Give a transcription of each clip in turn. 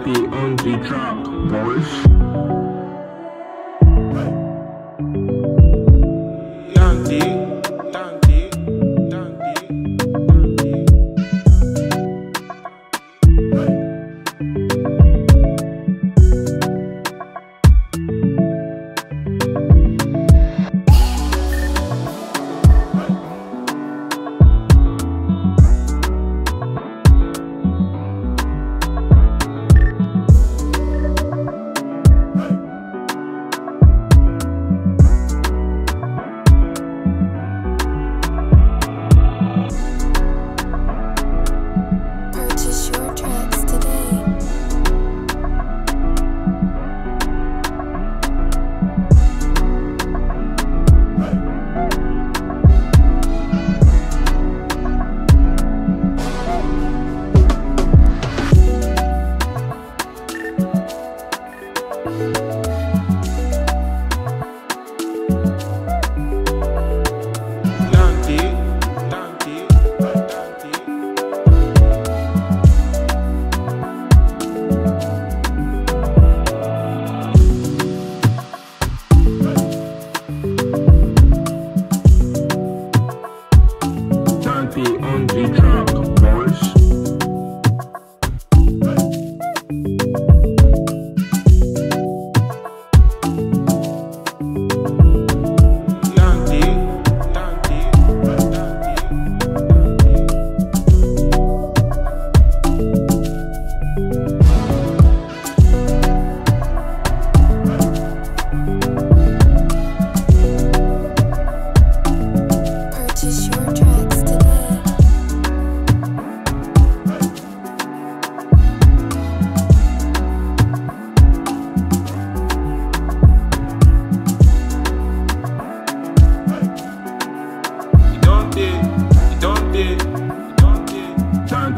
Happy on the boys.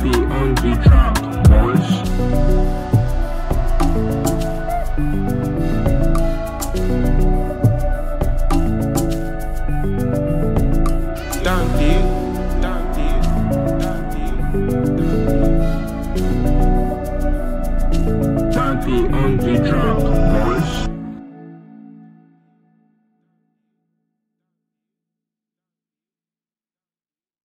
be on the top, boys.